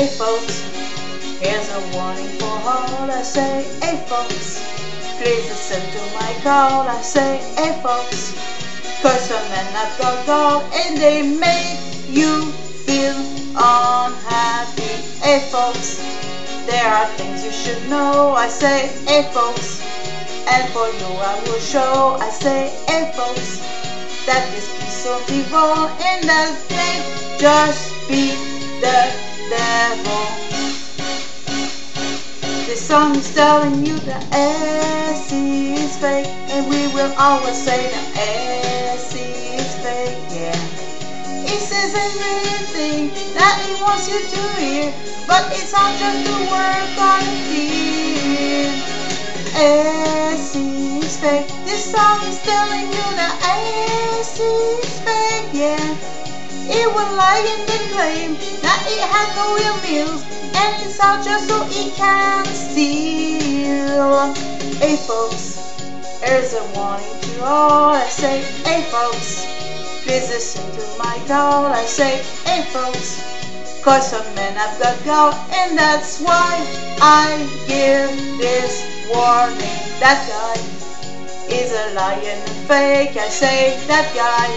Hey folks, here's a warning for all I say. Hey folks, please listen to my call. I say, hey folks, cause some men have got gall and they make you feel unhappy. Hey folks, there are things you should know. I say, hey folks, and for you I will show. I say, hey folks, that this piece of evil and that may just be the devil. This song is telling you that S.E. is fake, and we will always say that S.E. is fake, yeah. He says everything that he wants you to hear, but it's all just to work on fear. S.E. is fake. This song is telling you that Claim that it has no real meals and it's all just so it can steal. Hey folks, here's a warning to all. I say, hey folks, please listen to my call. I say, hey folks, cause some men have got gout and that's why I give this warning. That guy is a liar and fake. I say, that guy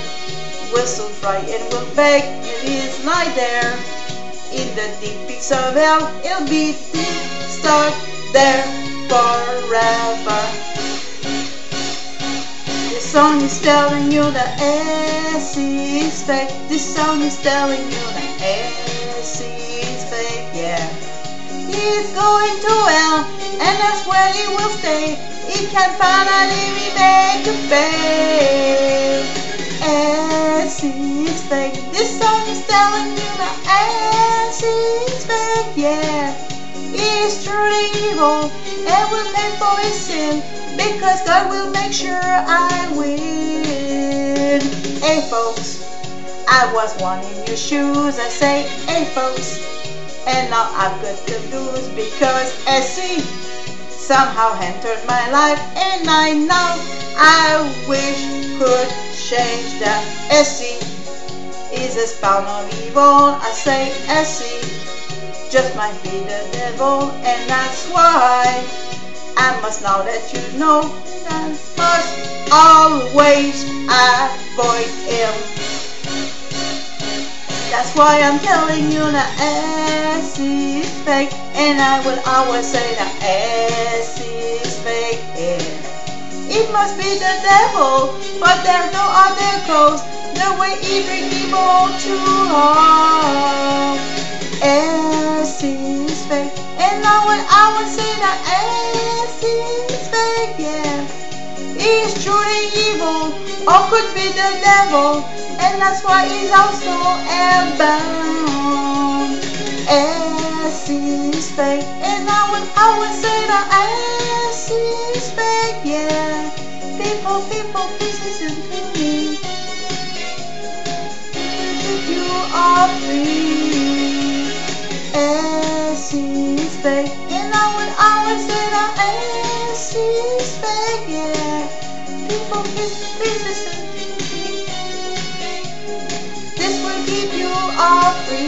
whistle fry and will beg and he's lie there in the deep pits of hell he'll be stuck there forever. This song is telling you that S.E. is fake. This song is telling you that S.E. is fake yeah. He's going to hell and that's where he will stay. He can finally remake a babe is fake. This song is telling you that is fake, yeah. He's truly evil and will pay for his sin because God will make sure I win. Hey folks, I was one in your shoes. I say, hey folks, and now I've got the blues because S.E. somehow entered my life and I know I wish could change that S.E. is a spawn of evil. I say S.E. just might be the devil, and that's why I must now let you know that must always avoid him. That's why I'm telling you that S.E. is fake, and I will always say that S.E. must be the devil, but there's no other cause the way he bring evil to harm. S is fake, and now when I would say that S is fake, yeah. He's truly evil, or could be the devil, and that's why he's also bound. S is fake, and now when I would say that People, people, please listen to me. You are free. S.E. is fake, and I would always say that S.E. is fake, yeah. People, please, please listen to me. This will keep you all free.